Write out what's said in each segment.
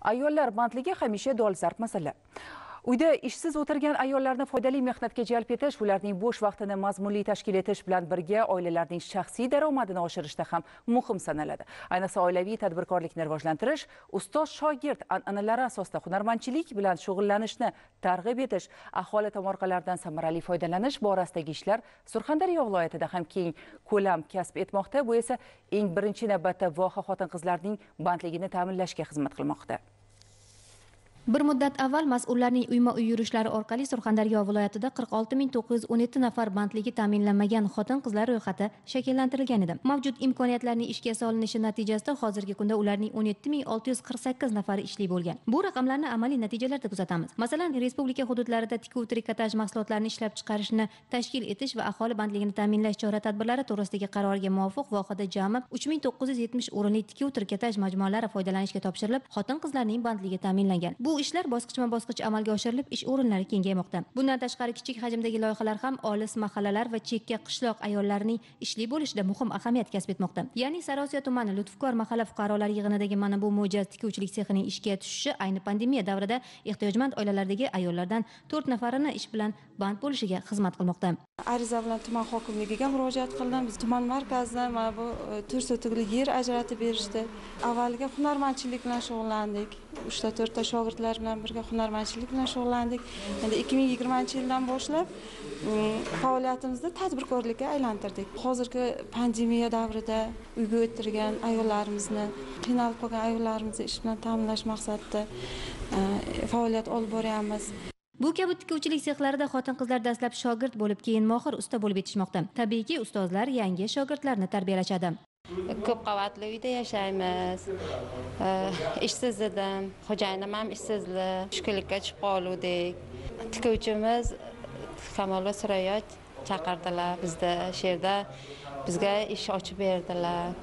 ayollar bandligi hamisha dolzarb masala. Uyda ishsiz o'tirgan ayollarni foydali mehnatga jalb etish ularning bo'sh vaqtini mazmunli tashkil etish bilan birga oilalarning shaxsiy daromadini oshirishda ham muhim sanaladi. Ayniqsa oilaviy tadbirkorlikni rivojlantirish ustoz shogird an'analari asosida hunarmandchilik bilan shug'ullanishni targ'ib etish aholi tomorqalaridan samarali foydalanish borasidagi ishlar surxondaryo viloyatida ham keng ko'lam kasb etmoqda. Bu esa eng birinchi navbatda voha xotin qizlarning bandligini ta'minlashga xizmat qilmoqda. Bir muddat avval mas'ullarning uyma uy yurishlari orqali surxondaryo viloyatida qirq olti ming to'qqiz yuz o'n yetti nafar bandligi ta'minlanmagan xotin qizlar ro'yxati shakllantirilgan edi. Mavjud imkoniyatlarning ishga solinishi natijasida hozirgi kunda ularning o'n yetti ming olti yuz qirq sakkiz nafari ishli bo'lgan. Bu raqamlarni amaliy natijalarda kuzatamiz. Masalan respublika hududlarida tikuv trikotaj mahsulotlarini ishlab chiqarishni tashkil etish va aholi bandligini ta'minlash chora tadbirlari to'g'risidagi qarorga muvofiq vohada jami uch ming to'qqiz yuz yetmish o'rinli tikuv trikotaj majmualari foydalanishga topshirilib xotin qizlarning bandligi ta'minlangan. Bu ishlar bosqichma bosqich amalga oshirilib ish o'rinlari kengaymoqda. Bundan tashqari kichik hajmdagi loyihalar ham olis mahallalar va chekka qishloq ayollarining ishli bo'lishida muhim ahamiyat kasb etmoqda. Ya'ni sarosiya tumani lutfkor mahalla fuqarolar yig'inidagi mana bu mo'jaz tikuvchilik sexining ishga tushishi ayni pandemiya davrida ehtiyojmand oilalardagi ayollardan to'rt nafarini ish bilan band bo'lishiga xizmat qilmoqda. Ariza bilan tuman hokimligiga murojaat qildim. Biz tuman markazidan mana bu e, to'rt sotiklik yer ajratib berishdi. Avvaliga hunarmandchilik bilan shug'ullandik. Uchta to'rtta shogirdlar bilan birga hunarmandchilik bilan shug'ullandik. Endi ikki ming yigirmanchi yildan boshlab mm, faoliyatimizni tadbirkorlikka aylantirdik. Hozirgi pandemiya davrida uyga o'tirgan ayollarimizni qiynalib qolgan ayollarimizni ish bilan ta'minlash maqsadida e, faoliyat olib boryapmiz. Bu kabi tikuvchilik sexlarida xotin qizlar dastlab shogird bo'lib keyin mohir usta bo'lib yetishmoqda. Tabiiyki ustozlar yangi shogirdlarni tarbiyalashadi. Ko'p qavatli uyda yashaymiz. Ishsiz edim xo'jayinim ham ishsizlar tushkunlikka tushib qoluvdik. Tikuvchimiz kamolva surayyo chaqirdilar bizni shu yerda. Bizga ish ochib berdilar.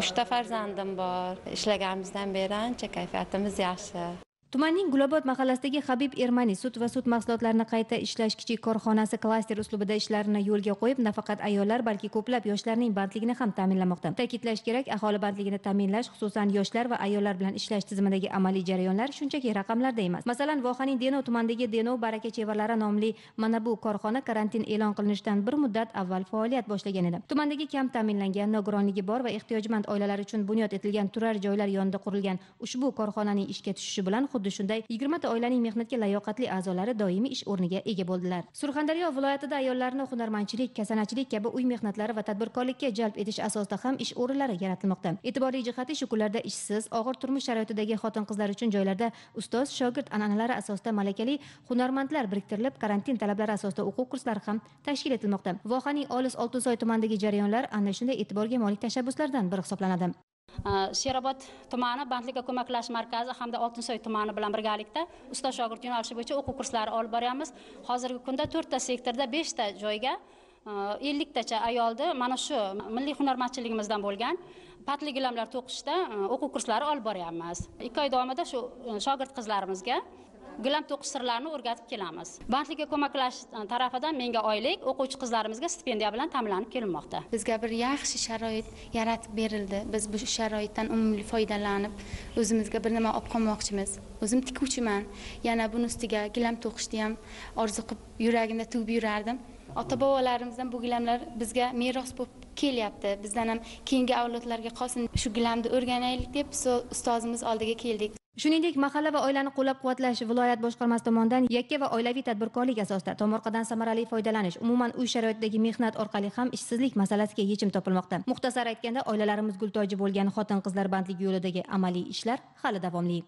Uchta farzandim bor. Ishlaganimizdan beri ancha kayfiyatimiz yaxshi. Tumanning gulobod mahallasidagi habib ermani sut va sut mahsulotlarini qayta ishlash kichik korxonasi klaster uslubida ishlarini yo'lga qo'yib nafaqat ayollar balki ko'plab yoshlarning bandligini ham ta'minlamoqda. Ta'kidlash kerak aholi bandligini ta'minlash xususan yoshlar va ayollar bilan ishlash tizimidagi amaliy jarayonlar shunchaki raqamlarda emas. Masalan vohaning denov tumanidagi denov baraka chevarlari nomli mana bu korxona karantin e'lon qilinishidan bir muddat avval faoliyat boshlagan edi. Tumandagi kam ta'minlangan nogironligi bor va ehtiyojmand oilalar uchun bunyod etilgan turar joylar yonida qurilgan ushbu korxonaning ishga tushishi bilan xuddi shunday yigirmata oilaning mehnatga layoqatli a'zolari doimiy ish o'rniga ega bo'ldilar. Surxondaryo viloyatida ayollarni hunarmandchilik kasanachilik kabi uy mehnatlari va tadbirkorlikka jalb etish asosida ham ish o'rinlari yaratilmoqda. E'tiborli jihati shu kunlarda ishsiz og'ir turmush sharoitidagi xotin qizlar uchun joylarda ustoz shogird an'analari asosida malakali hunarmandlar biriktirilib karantin talablari asosida o'quv kurslari ham tashkil etilmoqda. Vohaning olis oltinsoy tumanidagi jarayonlar ana shunday e'tiborga molik tashabbuslardan biri hisoblanadi. Э, sherobod tumani bandlikka ko'maklash markazi hamda oltinsoy tumani bilan birgalikda ustoz shogird yo'nalishi bo'yicha o'quv kurslari olib boryapmiz hozirgi kunda to'rtta sektorda beshta joyga e, elliktacha ayolni mana shu milliy hunarmandchiligimizdan bo'lgan patli gilamlar to'qishda e, o'quv kurslari olib boryapmiz ikki oy davomida shu e, shogird qizlarimizga gilam to'qish sirlarini o'rgatib kelamiz. Bandlikka ko'maklash e, tarafidan menga oylik o'quvchi qizlarimizga stipendiya bilan ta'minlanib kelinmoqda. Bizga bir yaxshi sharoit yaratib berildi. Biz bu sharoitdan unumli foydalanib o'zimizga bir nima olib qolmoqchimiz. O'zim tikuvchiman. Yana buni ustiga gilam to'qishni ham orzu qilib yuragimda tugib yurardim. Ota bobolarimizdan bu gilamlar bizga meros bo'lib kelyapti. Bizdan ham keyingi avlodlarga qolsin shu gilamni o'rganaylik deb ustozimiz oldiga keldik. Shuningdek mahalla va oilani qo'llab quvvatlash viloyat boshqarmasi tomonidan yakka va oilaviy tadbirkorlik asosida tomorqadan samarali foydalanish umuman uy sharoitidagi mehnat orqali ham ishsizlik masalasiga yechim topilmoqda. Muxtasar aytganda oilalarimiz gultoji bo'lgan xotin qizlar bandligi yo'lidagi amaliy ishlar hali davomli.